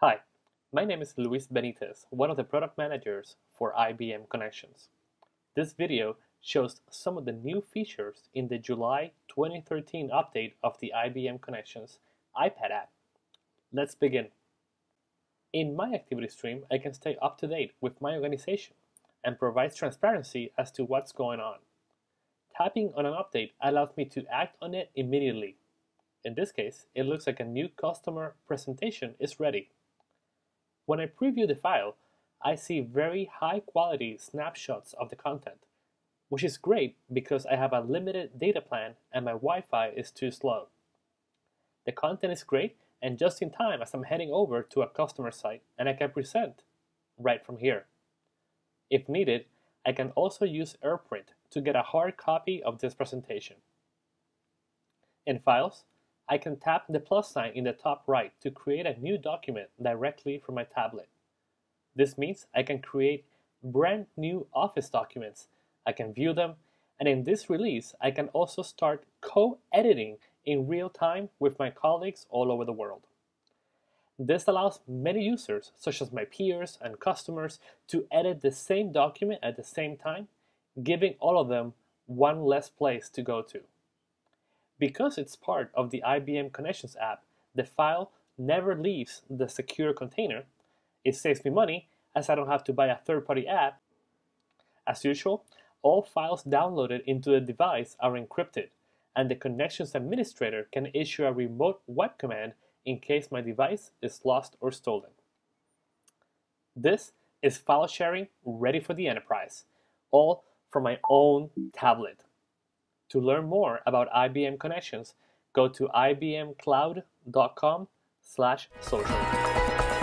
Hi, my name is Luis Benitez, one of the product managers for IBM Connections. This video shows some of the new features in the July 2013 update of the IBM Connections iPad app. Let's begin. In my activity stream, I can stay up to date with my organization and provides transparency as to what's going on. Tapping on an update allows me to act on it immediately. In this case, it looks like a new customer presentation is ready. When I preview the file, I see very high quality snapshots of the content, which is great because I have a limited data plan and my Wi-Fi is too slow. The content is great and just in time as I'm heading over to a customer site and I can present right from here. If needed, I can also use AirPrint to get a hard copy of this presentation. In Files, I can tap the plus sign in the top right to create a new document directly from my tablet. This means I can create brand new Office documents, I can view them, and in this release, I can also start co-editing in real time with my colleagues all over the world. This allows many users, such as my peers and customers, to edit the same document at the same time, giving all of them one less place to go to. Because it's part of the IBM Connections app, the file never leaves the secure container. It saves me money as I don't have to buy a third-party app. As usual, all files downloaded into the device are encrypted, and the Connections administrator can issue a remote wipe command in case my device is lost or stolen. This is file sharing ready for the enterprise, all from my own tablet. To learn more about IBM Connections, go to ibmcloud.com/social.